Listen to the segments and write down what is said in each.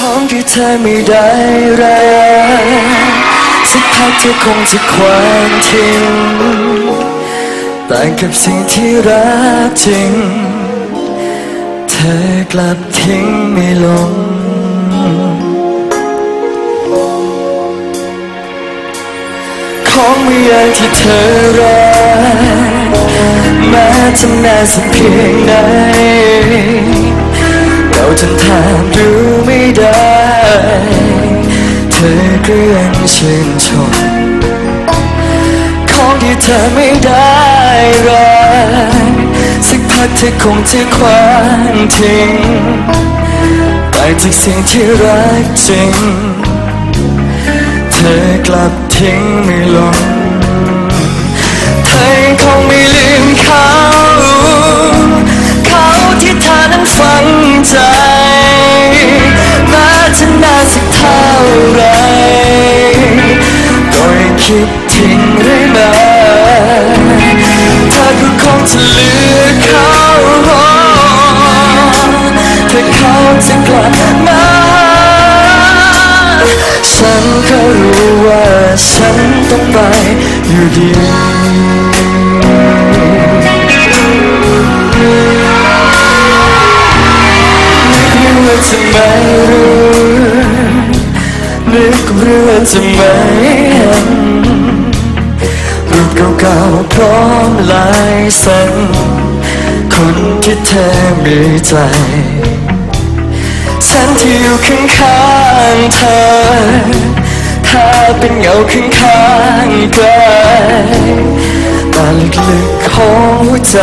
ที่เธอไม่ได้รักสักพักเธอคงจะควานทิ้งแต่งกับสิ่งที่รักจริง เธอกลับทิ้งไม่ลง ของไม่อย่างที่เธอรักแม้จะนานสักเพียงไหนเราจนถามดู ธอก็ยังชื่นชมของที่เธอไม่ได้รักสักพักเธอคงจะควางทิ้งไปจากสิ่งที่รักจริง เธอกลับทิ้งไม่ลง คิดทิ้งเรื่อยมาเธอก็คงจะเลือกเขาถ้าเขาจะกลับมา ฉันก็รู้ว่าฉันต้องไปอยู่ดีนึกว่าจะไม่รู้นึกว่าจะไม่เห็น ก่าๆพร้อมลายเซ็นคนที่เธอมีใจ ฉันที่อยู่ข้างข้างๆเธอ ถ้าเป็นเงาข้างข้างๆกายตาลึกๆของหัวใจ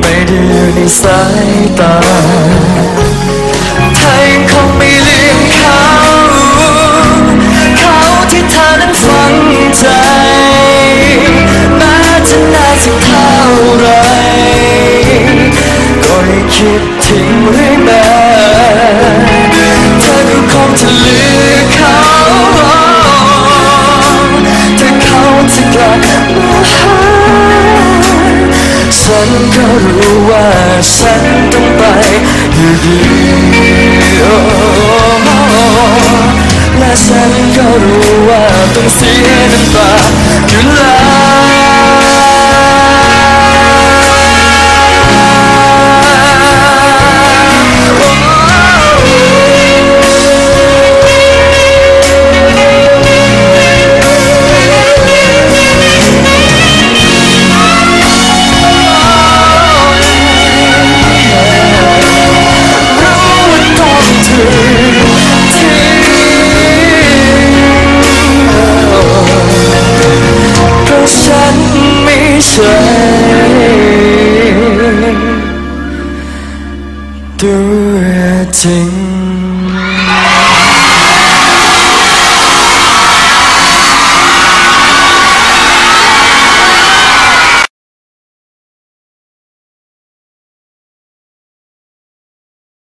ไม่ได้อยู่ในสายตาเธอยังคง ฉันก็รู้ว่าฉันต้องไปอยู่ดีโอ้และฉันก็รู้ ไม่ใช่ตัวจริง